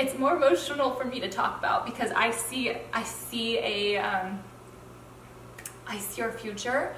it's more emotional for me to talk about because I see I see a um, I see our future.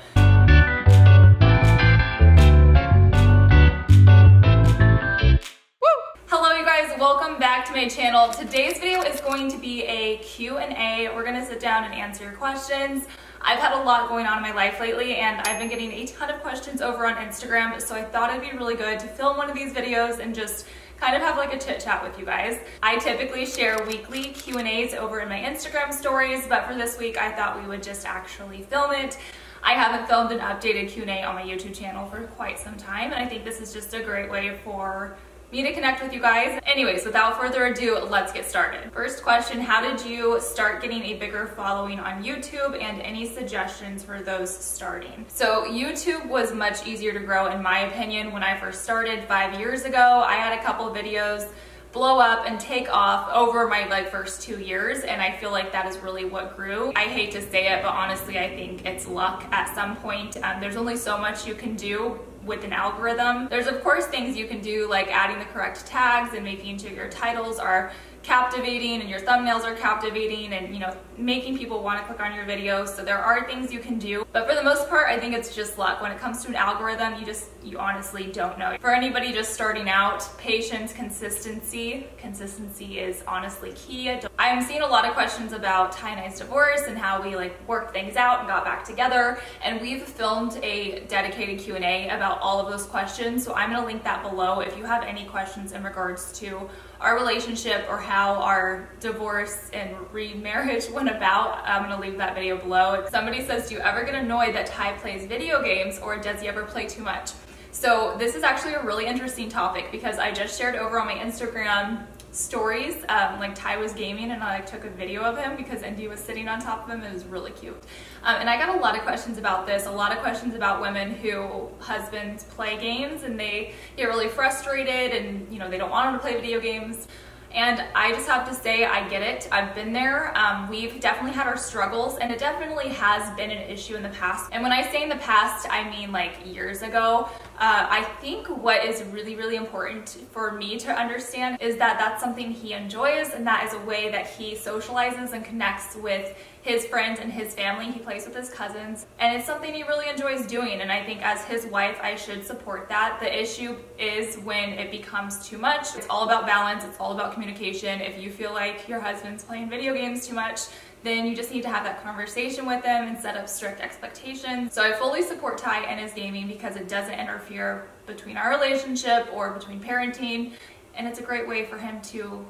Hello you guys, welcome back to my channel. Today's video is going to be a Q&A. We're gonna sit down and answer your questions. I've had a lot going on in my life lately and I've been getting a ton of questions over on Instagram, so I thought it'd be really good to film one of these videos and just kind of have like a chit chat with you guys. I typically share weekly Q&As over in my Instagram stories, but for this week I thought we would just actually film it. I haven't filmed an updated Q&A on my YouTube channel for quite some time, and I think this is just a great way for me to connect with you guys. Anyways, without further ado, let's get started. First question, how did you start getting a bigger following on YouTube and any suggestions for those starting? So YouTube was much easier to grow in my opinion when I first started five years ago. I had a couple videos blow up and take off over my like first two years and I feel like that is really what grew. I hate to say it but honestly I think it's luck at some point. Um, there's only so much you can do with an algorithm. There's of course things you can do like adding the correct tags and making sure your titles are captivating and your thumbnails are captivating and you know making people want to click on your videos so there are things you can do. But for the most part I think it's just luck. When it comes to an algorithm you just you honestly don't know. For anybody just starting out patience consistency consistency is honestly key. I'm seeing a lot of questions about Ty and I's divorce and how we like worked things out and got back together. And we've filmed a dedicated Q&A about all of those questions. So I'm gonna link that below if you have any questions in regards to our relationship or how our divorce and remarriage went about, I'm gonna leave that video below. Somebody says, do you ever get annoyed that Ty plays video games or does he ever play too much? So this is actually a really interesting topic because I just shared over on my Instagram stories. Um, like Ty was gaming and I like, took a video of him because Indy was sitting on top of him. It was really cute. Um, and I got a lot of questions about this, a lot of questions about women who husbands play games and they get really frustrated and you know they don't want them to play video games. And I just have to say, I get it. I've been there. Um, we've definitely had our struggles, and it definitely has been an issue in the past. And when I say in the past, I mean like years ago. Uh, I think what is really, really important for me to understand is that that's something he enjoys, and that is a way that he socializes and connects with his friends and his family. He plays with his cousins and it's something he really enjoys doing. And I think as his wife, I should support that. The issue is when it becomes too much. It's all about balance. It's all about communication. If you feel like your husband's playing video games too much, then you just need to have that conversation with them and set up strict expectations. So I fully support Ty and his gaming because it doesn't interfere between our relationship or between parenting. And it's a great way for him to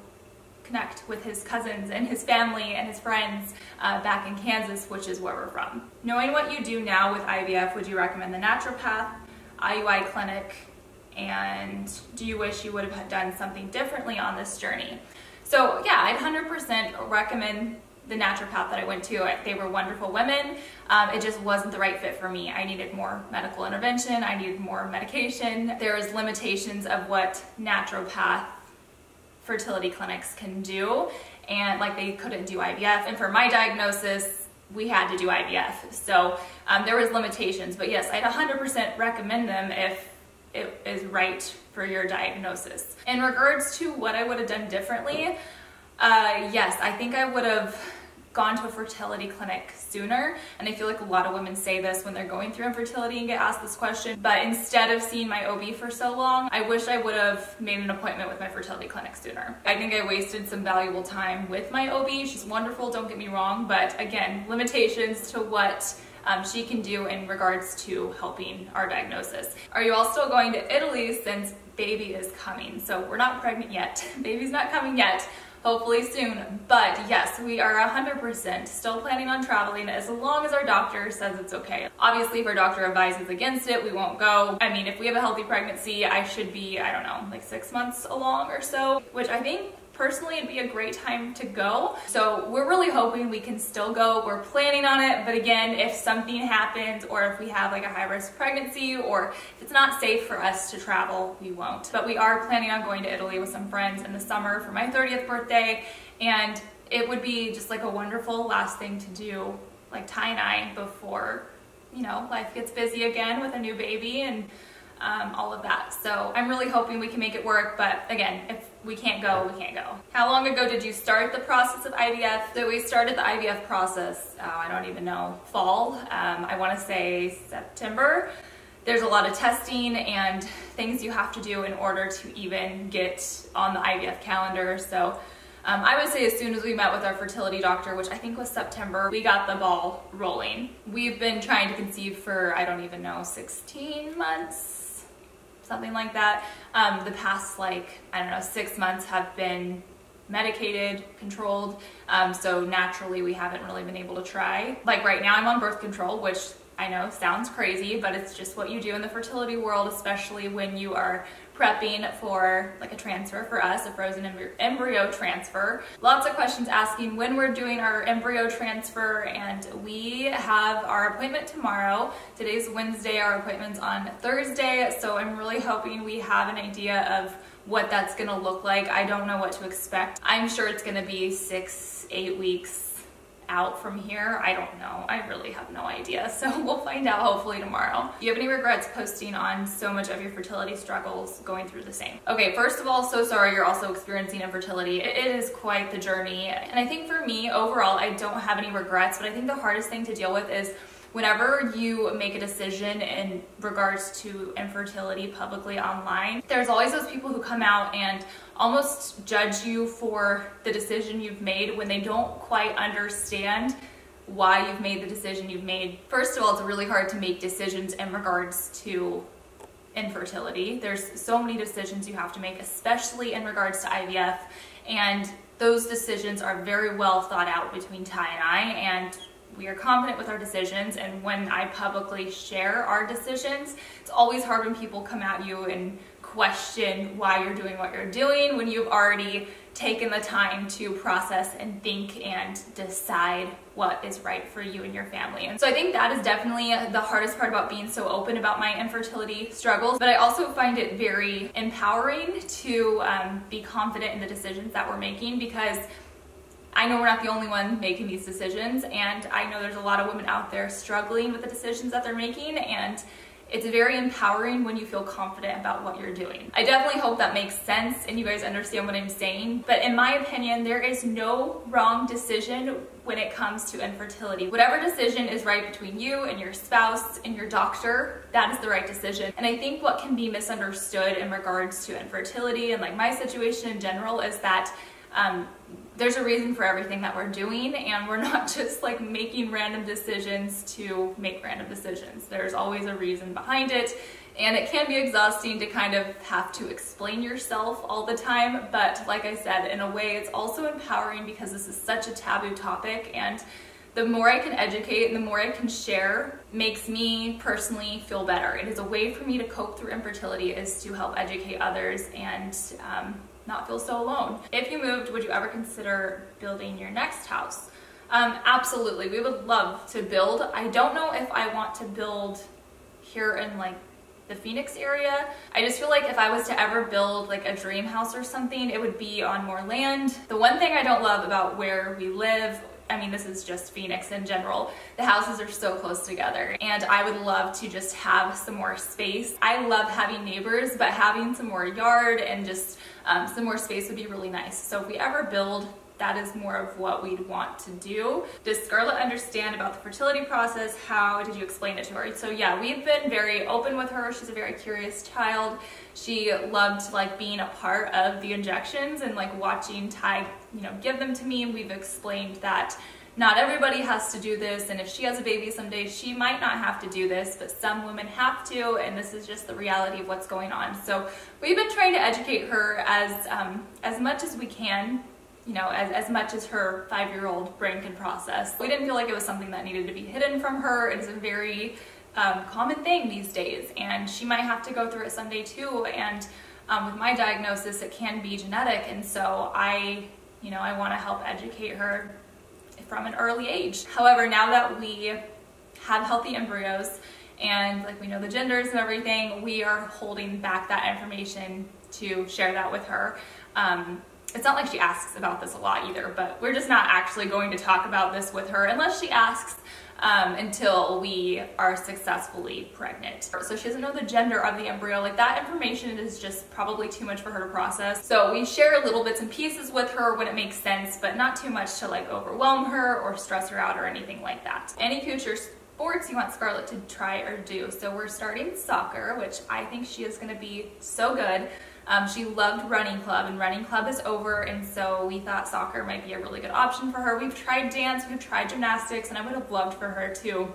connect with his cousins and his family and his friends uh, back in Kansas, which is where we're from. Knowing what you do now with IVF, would you recommend the naturopath, IUI clinic, and do you wish you would have done something differently on this journey? So yeah, I'd 100% recommend the naturopath that I went to. They were wonderful women. Um, it just wasn't the right fit for me. I needed more medical intervention. I needed more medication. There was limitations of what naturopath fertility clinics can do and like they couldn't do IVF and for my diagnosis we had to do IVF so um, there was limitations but yes I'd 100% recommend them if it is right for your diagnosis. In regards to what I would have done differently, uh, yes, I think I would have gone to a fertility clinic sooner. And I feel like a lot of women say this when they're going through infertility and get asked this question. But instead of seeing my OB for so long, I wish I would have made an appointment with my fertility clinic sooner. I think I wasted some valuable time with my OB. She's wonderful, don't get me wrong. But again, limitations to what um, she can do in regards to helping our diagnosis. Are you all still going to Italy since baby is coming? So we're not pregnant yet. Baby's not coming yet hopefully soon. But yes, we are 100% still planning on traveling as long as our doctor says it's okay. Obviously, if our doctor advises against it, we won't go. I mean, if we have a healthy pregnancy, I should be, I don't know, like six months along or so, which I think personally it'd be a great time to go. So we're really hoping we can still go. We're planning on it, but again, if something happens or if we have like a high risk pregnancy or if it's not safe for us to travel, we won't. But we are planning on going to Italy with some friends in the summer for my 30th birthday and it would be just like a wonderful last thing to do like Ty and I before, you know, life gets busy again with a new baby and um, all of that. So I'm really hoping we can make it work, but again, if we can't go, we can't go. How long ago did you start the process of IVF? So we started the IVF process, oh, I don't even know, fall. Um, I wanna say September. There's a lot of testing and things you have to do in order to even get on the IVF calendar. So um, I would say as soon as we met with our fertility doctor, which I think was September, we got the ball rolling. We've been trying to conceive for, I don't even know, 16 months, something like that. Um, the past like, I don't know, six months have been medicated, controlled. Um, so naturally we haven't really been able to try. Like right now I'm on birth control, which I know sounds crazy, but it's just what you do in the fertility world, especially when you are prepping for like a transfer for us, a frozen embryo transfer. Lots of questions asking when we're doing our embryo transfer and we have our appointment tomorrow. Today's Wednesday, our appointment's on Thursday, so I'm really hoping we have an idea of what that's gonna look like. I don't know what to expect. I'm sure it's gonna be six, eight weeks out from here? I don't know. I really have no idea. So we'll find out hopefully tomorrow. Do you have any regrets posting on so much of your fertility struggles going through the same? Okay, first of all, so sorry you're also experiencing infertility. It is quite the journey. And I think for me, overall, I don't have any regrets, but I think the hardest thing to deal with is whenever you make a decision in regards to infertility publicly online, there's always those people who come out and almost judge you for the decision you've made when they don't quite understand why you've made the decision you've made. First of all, it's really hard to make decisions in regards to infertility. There's so many decisions you have to make, especially in regards to IVF, and those decisions are very well thought out between Ty and I, and we are confident with our decisions and when I publicly share our decisions, it's always hard when people come at you and question why you're doing what you're doing when you've already taken the time to process and think and decide what is right for you and your family. And so I think that is definitely the hardest part about being so open about my infertility struggles, but I also find it very empowering to um, be confident in the decisions that we're making because I know we're not the only one making these decisions, and I know there's a lot of women out there struggling with the decisions that they're making, and it's very empowering when you feel confident about what you're doing. I definitely hope that makes sense and you guys understand what I'm saying, but in my opinion, there is no wrong decision when it comes to infertility. Whatever decision is right between you and your spouse and your doctor, that is the right decision. And I think what can be misunderstood in regards to infertility and like my situation in general is that um, there's a reason for everything that we're doing and we're not just like making random decisions to make random decisions. There's always a reason behind it and it can be exhausting to kind of have to explain yourself all the time but like I said in a way it's also empowering because this is such a taboo topic and the more I can educate and the more I can share makes me personally feel better. It is a way for me to cope through infertility is to help educate others and um, not feel so alone. If you moved, would you ever consider building your next house? Um, absolutely, we would love to build. I don't know if I want to build here in like the Phoenix area. I just feel like if I was to ever build like a dream house or something, it would be on more land. The one thing I don't love about where we live I mean, this is just Phoenix in general. The houses are so close together and I would love to just have some more space. I love having neighbors, but having some more yard and just um, some more space would be really nice. So if we ever build that is more of what we'd want to do. Does Scarlett understand about the fertility process? How did you explain it to her? So yeah, we've been very open with her. She's a very curious child. She loved like being a part of the injections and like watching Ty, you know, give them to me. We've explained that not everybody has to do this and if she has a baby someday she might not have to do this but some women have to and this is just the reality of what's going on so we've been trying to educate her as um, as much as we can you know, as, as much as her five-year-old brain can process. We didn't feel like it was something that needed to be hidden from her. It is a very um, common thing these days, and she might have to go through it someday too. And um, with my diagnosis, it can be genetic, and so I, you know, I want to help educate her from an early age. However, now that we have healthy embryos and like we know the genders and everything, we are holding back that information to share that with her. Um, it's not like she asks about this a lot either, but we're just not actually going to talk about this with her unless she asks. Um, until we are successfully pregnant. So she doesn't know the gender of the embryo. Like that information is just probably too much for her to process. So we share little bits and pieces with her when it makes sense, but not too much to like overwhelm her or stress her out or anything like that. Any future sports you want Scarlett to try or do. So we're starting soccer, which I think she is gonna be so good. Um, she loved running club and running club is over and so we thought soccer might be a really good option for her. We've tried dance, we've tried gymnastics and I would have loved for her to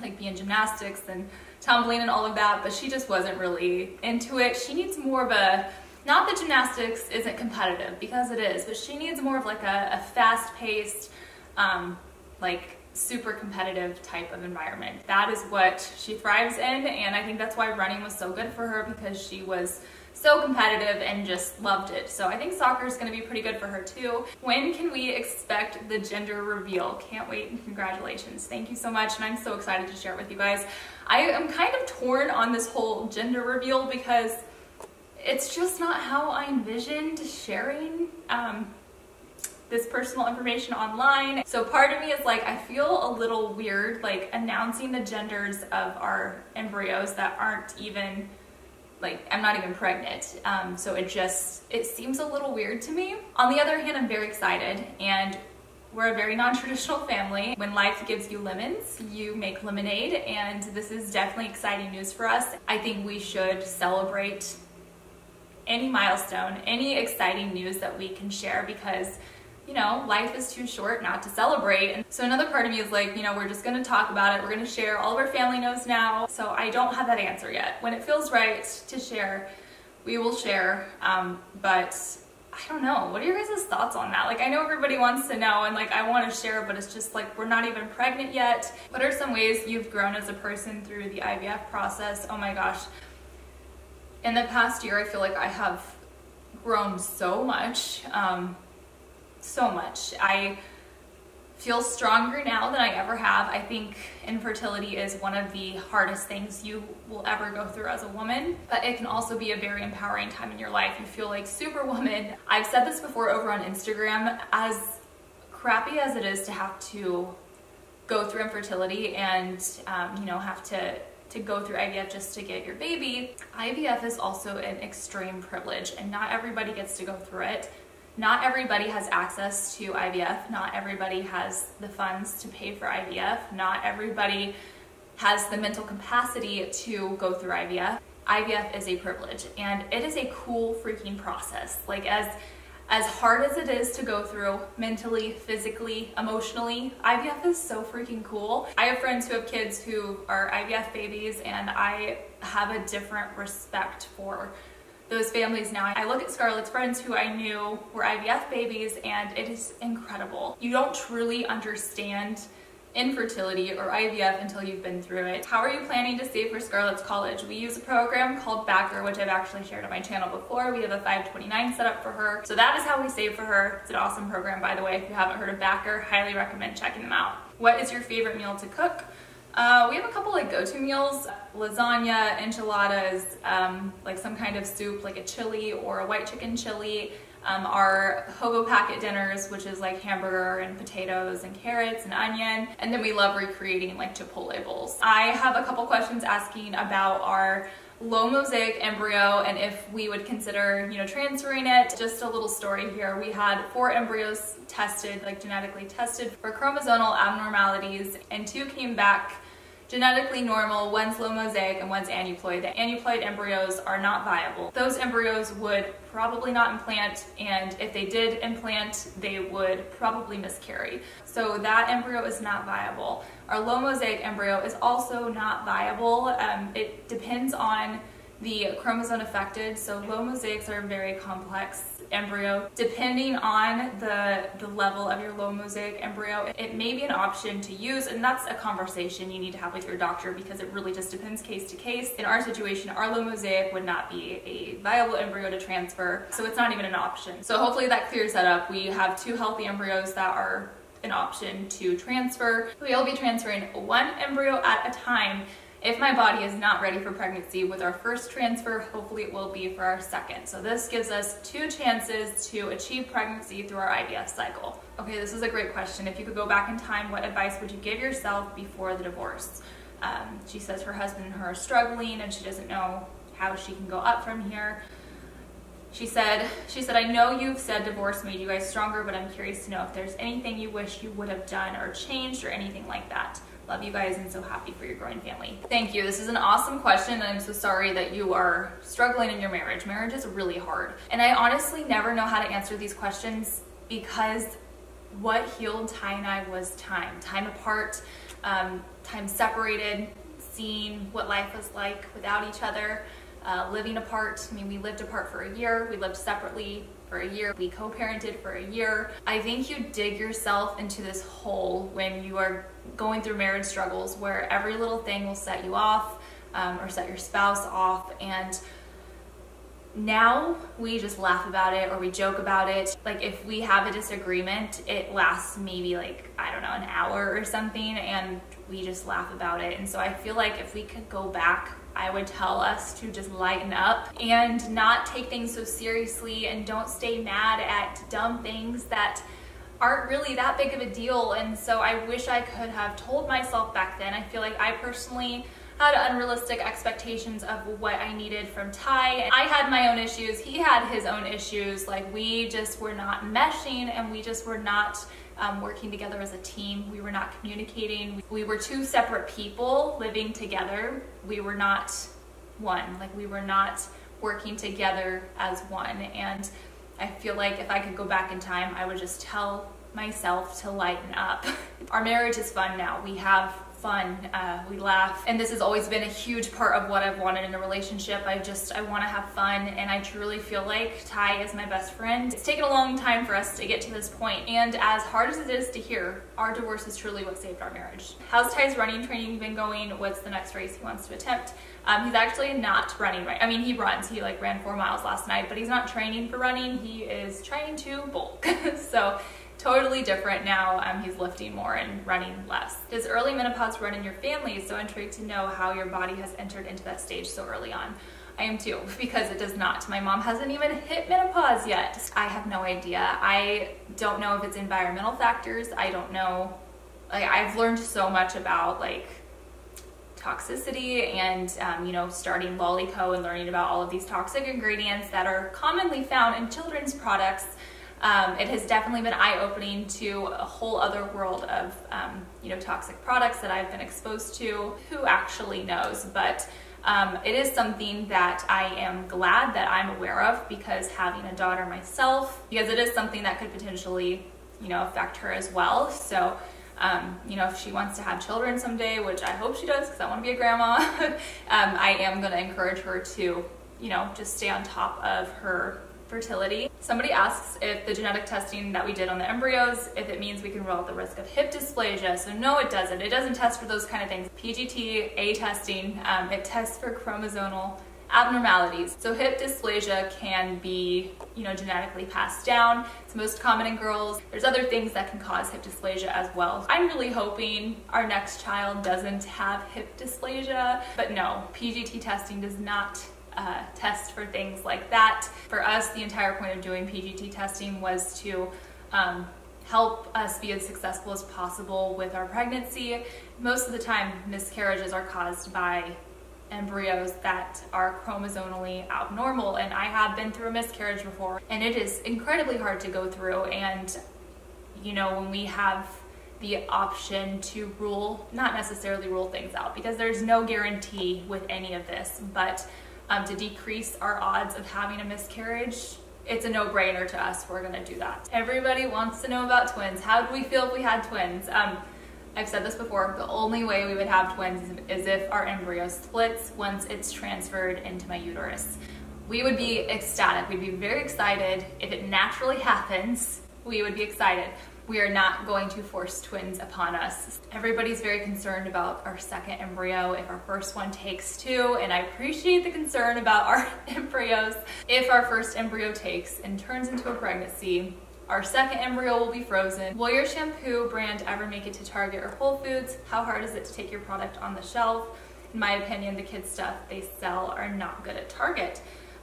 like be in gymnastics and tumbling and all of that, but she just wasn't really into it. She needs more of a, not that gymnastics isn't competitive because it is, but she needs more of like a, a fast paced, um, like super competitive type of environment. That is what she thrives in and I think that's why running was so good for her because she was so competitive and just loved it. So I think soccer is gonna be pretty good for her too. When can we expect the gender reveal? Can't wait and congratulations. Thank you so much and I'm so excited to share it with you guys. I am kind of torn on this whole gender reveal because it's just not how I envisioned sharing um, this personal information online. So part of me is like, I feel a little weird, like announcing the genders of our embryos that aren't even like I'm not even pregnant. Um, so it just, it seems a little weird to me. On the other hand, I'm very excited and we're a very non-traditional family. When life gives you lemons, you make lemonade and this is definitely exciting news for us. I think we should celebrate any milestone, any exciting news that we can share because you know, life is too short not to celebrate. And so another part of me is like, you know, we're just gonna talk about it. We're gonna share. All of our family knows now. So I don't have that answer yet. When it feels right to share, we will share. Um, but I don't know. What are your guys' thoughts on that? Like, I know everybody wants to know and like, I want to share, but it's just like, we're not even pregnant yet. What are some ways you've grown as a person through the IVF process? Oh my gosh. In the past year, I feel like I have grown so much. Um, so much. I feel stronger now than I ever have. I think infertility is one of the hardest things you will ever go through as a woman, but it can also be a very empowering time in your life. You feel like superwoman. I've said this before over on Instagram, as crappy as it is to have to go through infertility and, um, you know, have to to go through IVF just to get your baby, IVF is also an extreme privilege and not everybody gets to go through it. Not everybody has access to IVF. Not everybody has the funds to pay for IVF. Not everybody has the mental capacity to go through IVF. IVF is a privilege and it is a cool freaking process. Like as as hard as it is to go through mentally, physically, emotionally, IVF is so freaking cool. I have friends who have kids who are IVF babies and I have a different respect for those families now. I look at Scarlett's friends who I knew were IVF babies and it is incredible. You don't truly understand infertility or IVF until you've been through it. How are you planning to save for Scarlett's college? We use a program called Backer, which I've actually shared on my channel before. We have a 529 set up for her. So that is how we save for her. It's an awesome program, by the way. If you haven't heard of Backer, highly recommend checking them out. What is your favorite meal to cook? Uh, we have a couple like go-to meals, lasagna, enchiladas, um, like some kind of soup, like a chili or a white chicken chili. Um, our hobo packet dinners, which is like hamburger and potatoes and carrots and onion. And then we love recreating like Chipotle bowls. I have a couple questions asking about our low mosaic embryo and if we would consider, you know, transferring it. Just a little story here. We had four embryos tested, like genetically tested for chromosomal abnormalities and two came back genetically normal, one's low mosaic and one's aneuploid. The aneuploid embryos are not viable. Those embryos would probably not implant and if they did implant, they would probably miscarry. So that embryo is not viable. Our low mosaic embryo is also not viable. Um, it depends on the chromosome affected. So low mosaics are very complex embryo. Depending on the, the level of your low mosaic embryo, it may be an option to use, and that's a conversation you need to have with your doctor because it really just depends case to case. In our situation, our low mosaic would not be a viable embryo to transfer, so it's not even an option. So hopefully that clears that up. We have two healthy embryos that are an option to transfer. We'll be transferring one embryo at a time if my body is not ready for pregnancy with our first transfer, hopefully it will be for our second. So this gives us two chances to achieve pregnancy through our IVF cycle. Okay, this is a great question. If you could go back in time, what advice would you give yourself before the divorce? Um, she says her husband and her are struggling and she doesn't know how she can go up from here. She said, she said, I know you've said divorce made you guys stronger, but I'm curious to know if there's anything you wish you would have done or changed or anything like that. Love you guys and so happy for your growing family. Thank you. This is an awesome question and I'm so sorry that you are struggling in your marriage. Marriage is really hard. And I honestly never know how to answer these questions because what healed Ty and I was time. Time apart, um, time separated, seeing what life was like without each other, uh, living apart. I mean, we lived apart for a year, we lived separately for a year. We co-parented for a year. I think you dig yourself into this hole when you are going through marriage struggles where every little thing will set you off um, or set your spouse off and now we just laugh about it or we joke about it. Like if we have a disagreement, it lasts maybe like, I don't know, an hour or something and we just laugh about it. And so I feel like if we could go back I would tell us to just lighten up and not take things so seriously and don't stay mad at dumb things that aren't really that big of a deal. And so I wish I could have told myself back then. I feel like I personally had unrealistic expectations of what I needed from Ty. I had my own issues, he had his own issues. Like we just were not meshing and we just were not um, working together as a team. We were not communicating. We were two separate people living together. We were not one. Like we were not working together as one. And I feel like if I could go back in time, I would just tell myself to lighten up. Our marriage is fun now. We have fun, uh, we laugh. And this has always been a huge part of what I've wanted in a relationship. I just, I wanna have fun and I truly feel like Ty is my best friend. It's taken a long time for us to get to this point and as hard as it is to hear, our divorce is truly what saved our marriage. How's Ty's running training been going? What's the next race he wants to attempt? Um, he's actually not running right. I mean, he runs. He like ran four miles last night, but he's not training for running. He is trying to bulk. so totally different now. Um, he's lifting more and running less. Does early menopause run in your family? So intrigued to know how your body has entered into that stage so early on. I am too, because it does not. My mom hasn't even hit menopause yet. I have no idea. I don't know if it's environmental factors. I don't know. Like I've learned so much about like toxicity and um, you know starting Lolli Co. and learning about all of these toxic ingredients that are commonly found in children's products um, it has definitely been eye-opening to a whole other world of um, you know toxic products that I've been exposed to. Who actually knows? But um, it is something that I am glad that I'm aware of because having a daughter myself, because it is something that could potentially you know affect her as well. So. Um, you know, if she wants to have children someday, which I hope she does because I want to be a grandma, um, I am going to encourage her to, you know, just stay on top of her fertility. Somebody asks if the genetic testing that we did on the embryos, if it means we can rule out the risk of hip dysplasia. So no, it doesn't. It doesn't test for those kind of things. PGT-A testing, um, it tests for chromosomal abnormalities. So hip dysplasia can be, you know, genetically passed down. It's most common in girls. There's other things that can cause hip dysplasia as well. I'm really hoping our next child doesn't have hip dysplasia, but no, PGT testing does not uh, test for things like that. For us, the entire point of doing PGT testing was to um, help us be as successful as possible with our pregnancy. Most of the time, miscarriages are caused by embryos that are chromosomally abnormal and I have been through a miscarriage before and it is incredibly hard to go through and you know when we have the option to rule not necessarily rule things out because there's no guarantee with any of this but um, to decrease our odds of having a miscarriage, it's a no-brainer to us. We're gonna do that. Everybody wants to know about twins. How do we feel if we had twins? Um, I've said this before, the only way we would have twins is if our embryo splits once it's transferred into my uterus. We would be ecstatic, we'd be very excited. If it naturally happens, we would be excited we are not going to force twins upon us. Everybody's very concerned about our second embryo if our first one takes two, and I appreciate the concern about our embryos. If our first embryo takes and turns into a pregnancy, our second embryo will be frozen. Will your shampoo brand ever make it to Target or Whole Foods? How hard is it to take your product on the shelf? in my opinion, the kids stuff they sell are not good at Target.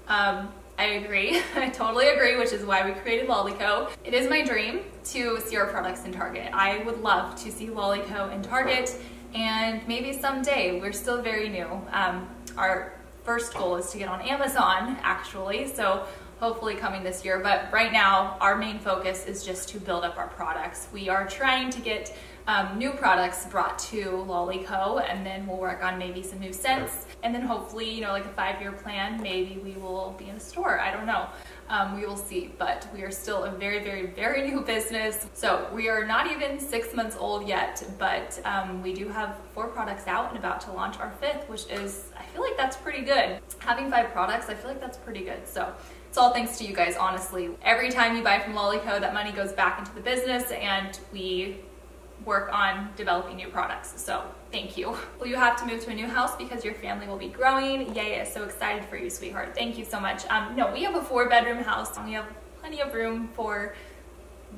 Um, I agree. I totally agree, which is why we created Lolli Co. It is my dream to see our products in Target. I would love to see Lolli Co. in Target and maybe someday, we're still very new. Um, our first goal is to get on Amazon actually, so hopefully coming this year. But right now, our main focus is just to build up our products. We are trying to get um, new products brought to Lolli Co., and then we'll work on maybe some new scents. And then hopefully, you know, like a five year plan, maybe we will be in a store. I don't know. Um, we will see, but we are still a very, very, very new business. So we are not even six months old yet, but um, we do have four products out and about to launch our fifth, which is, I feel like that's pretty good. Having five products, I feel like that's pretty good. So it's all thanks to you guys, honestly. Every time you buy from Lolli Co., that money goes back into the business and we work on developing new products. So thank you. Will you have to move to a new house because your family will be growing? Yay, so excited for you, sweetheart. Thank you so much. Um, no, we have a four bedroom house. And we have plenty of room for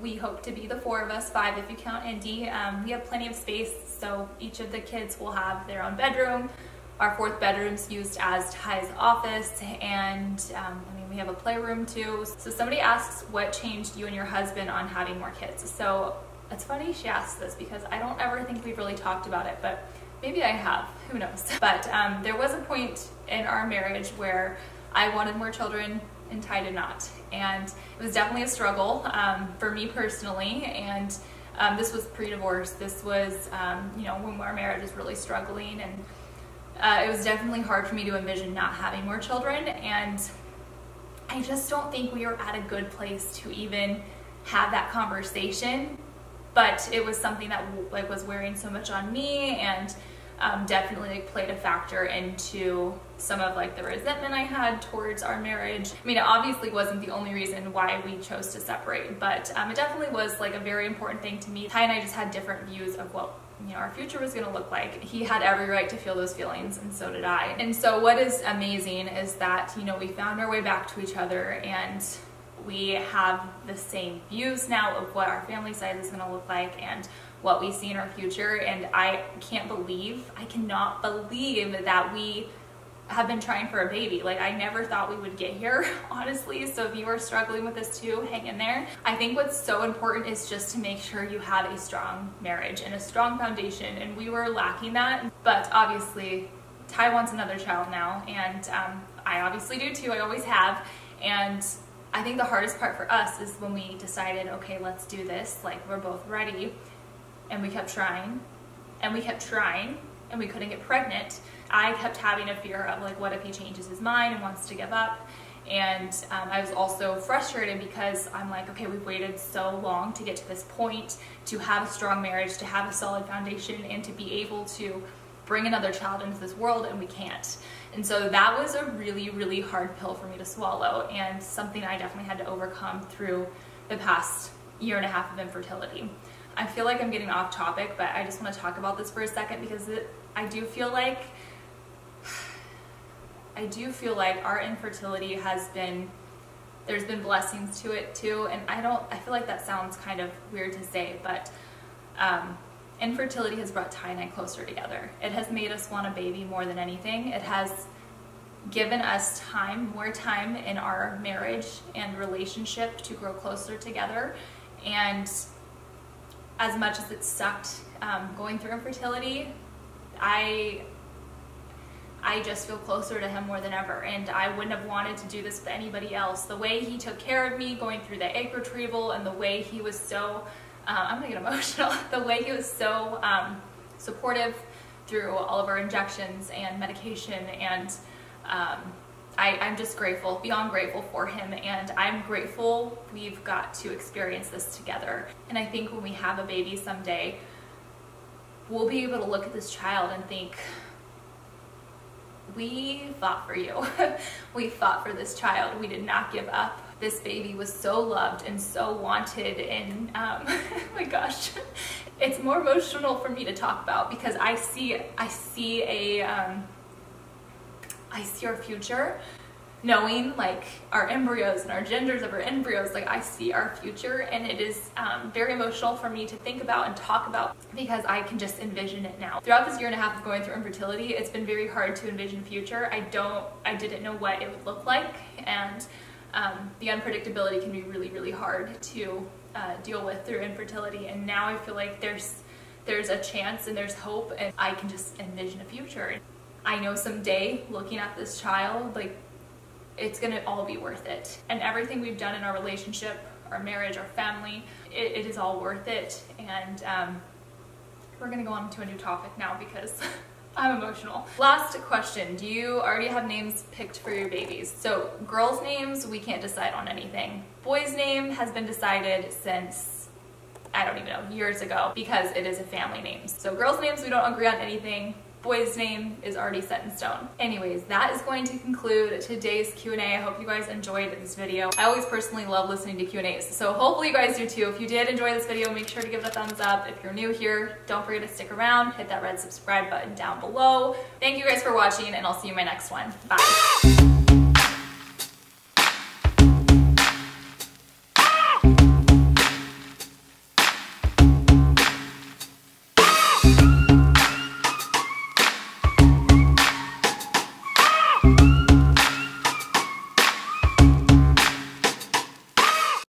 we hope to be the four of us, five if you count Indy. Um, we have plenty of space, so each of the kids will have their own bedroom. Our fourth bedroom's used as Ty's office, and um, I mean, we have a playroom too. So somebody asks what changed you and your husband on having more kids. So it's funny she asked this because I don't ever think we've really talked about it, but maybe I have, who knows. But um, there was a point in our marriage where I wanted more children and Ty did not. And it was definitely a struggle um, for me personally. And um, this was pre-divorce. This was, um, you know, when our marriage was really struggling. And uh, it was definitely hard for me to envision not having more children. And I just don't think we are at a good place to even have that conversation but it was something that like was wearing so much on me and um, definitely like, played a factor into some of like the resentment I had towards our marriage. I mean, it obviously wasn't the only reason why we chose to separate, but um, it definitely was like a very important thing to me. Ty and I just had different views of what you know our future was going to look like. He had every right to feel those feelings, and so did I. And so, what is amazing is that you know we found our way back to each other and we have the same views now of what our family size is going to look like and what we see in our future. And I can't believe, I cannot believe that we have been trying for a baby. Like I never thought we would get here, honestly. So if you are struggling with this too, hang in there. I think what's so important is just to make sure you have a strong marriage and a strong foundation. And we were lacking that. But obviously, Ty wants another child now, and um, I obviously do too. I always have. And I think the hardest part for us is when we decided, okay, let's do this. Like we're both ready, and we kept trying, and we kept trying, and we couldn't get pregnant. I kept having a fear of like, what if he changes his mind and wants to give up? And um, I was also frustrated because I'm like, okay, we've waited so long to get to this point, to have a strong marriage, to have a solid foundation, and to be able to bring another child into this world, and we can't. And so that was a really, really hard pill for me to swallow and something I definitely had to overcome through the past year and a half of infertility. I feel like I'm getting off topic, but I just want to talk about this for a second because it, I do feel like I do feel like our infertility has been there's been blessings to it too and I don't I feel like that sounds kind of weird to say but um, infertility has brought Ty and I closer together. It has made us want a baby more than anything. It has given us time, more time in our marriage and relationship to grow closer together. And as much as it sucked um, going through infertility, I I just feel closer to him more than ever. And I wouldn't have wanted to do this with anybody else. The way he took care of me going through the egg retrieval and the way he was so um, I'm gonna get emotional. the way he was so um, supportive through all of our injections and medication and um, I, am just grateful, beyond grateful for him, and I'm grateful we've got to experience this together. And I think when we have a baby someday, we'll be able to look at this child and think, we fought for you. we fought for this child. We did not give up this baby was so loved and so wanted and um, oh my gosh. It's more emotional for me to talk about because I see I see a um, I see our future knowing like our embryos and our genders of our embryos. Like i see our future and it is um, very emotional for me to think about and talk about because i can just envision it now. Throughout this year and a half of going through infertility it's been very hard to envision future. I don't i didn't know what it would look like and um, the unpredictability can be really really hard to uh, deal with through infertility and now i feel like there's there's a chance and there's hope and i can just envision a future i know someday looking at this child like it's gonna all be worth it. And everything we've done in our relationship, our marriage, our family, it, it is all worth it. And um, we're gonna go on to a new topic now because I'm emotional. Last question, do you already have names picked for your babies? So girls' names, we can't decide on anything. Boys' name has been decided since I don't even know, years ago because it is a family name. So girls' names, we don't agree on anything boy's name is already set in stone. Anyways, that is going to conclude today's Q&A. I hope you guys enjoyed this video. I always personally love listening to Q&As, so hopefully you guys do too. If you did enjoy this video, make sure to give it a thumbs up. If you're new here, don't forget to stick around, hit that red subscribe button down below. Thank you guys for watching, and I'll see you in my next one. Bye.